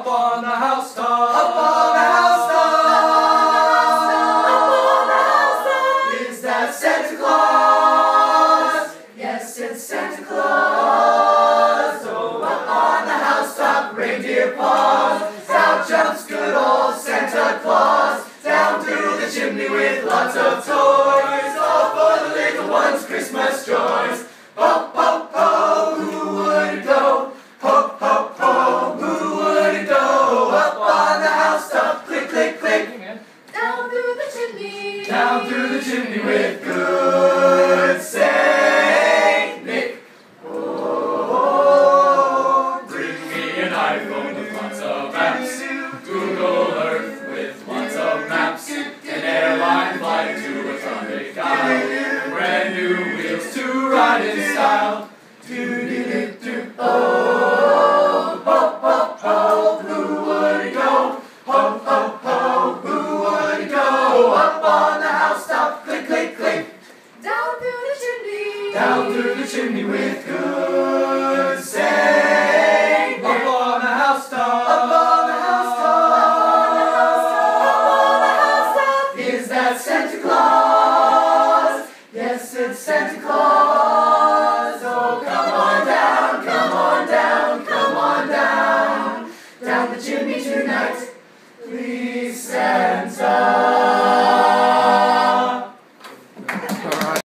upon the housetop. down through the chimney with good Saint Nick. Oh, bring me an iPhone with lots of apps, Google Earth with lots of maps, an airline flight to a tropic isle, brand new wheels to ride in style. Down through the chimney with good Saint Nick. Up on the housetop. Up on the housetop. Up on the housetop. Up on the housetop. Is that Santa Claus? Yes, it's Santa Claus. Oh, come on down, come on down, come on down. Down the chimney tonight.